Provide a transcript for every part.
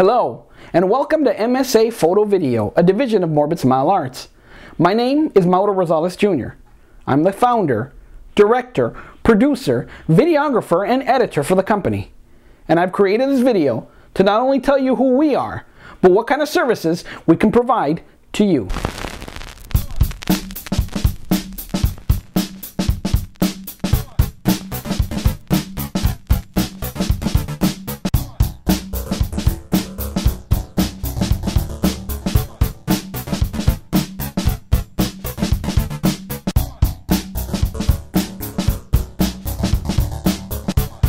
Hello, and welcome to MSA Photo Video, a division of Morbid Smile Arts. My name is Mauro Rosales Jr. I'm the founder, director, producer, videographer, and editor for the company. And I've created this video to not only tell you who we are, but what kind of services we can provide to you.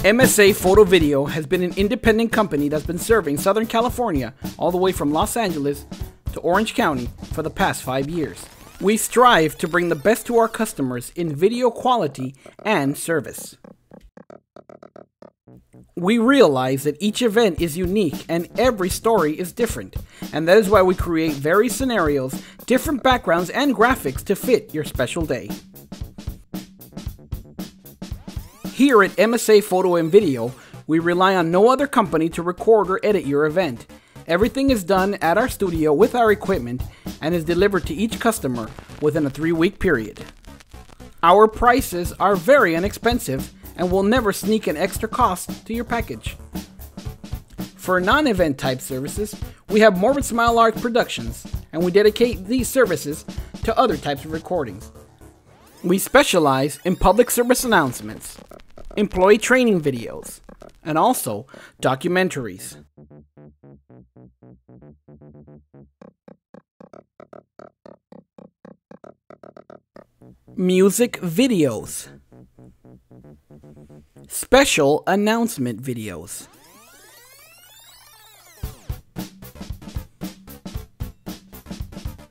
MSA Photo Video has been an independent company that's been serving Southern California all the way from Los Angeles to Orange County for the past five years. We strive to bring the best to our customers in video quality and service. We realize that each event is unique and every story is different, and that is why we create various scenarios, different backgrounds, and graphics to fit your special day. Here at MSA Photo and Video, we rely on no other company to record or edit your event. Everything is done at our studio with our equipment and is delivered to each customer within a three week period. Our prices are very inexpensive and will never sneak an extra cost to your package. For non event type services, we have Morbid Smile Art Productions, and we dedicate these services to other types of recordings. We specialize in public service announcements, employee training videos, and also documentaries. Music videos. Special announcement videos.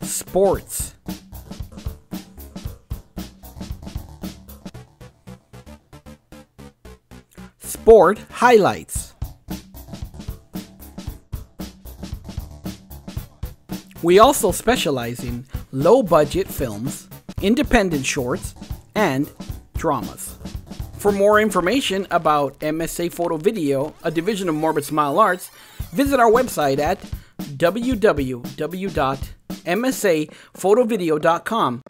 Sports. Sport highlights. We also specialize in low budget films, independent shorts, and dramas. For more information about MSA Photo Video, a division of Morbid Smile Arts, visit our website at www.msaphotovideo.com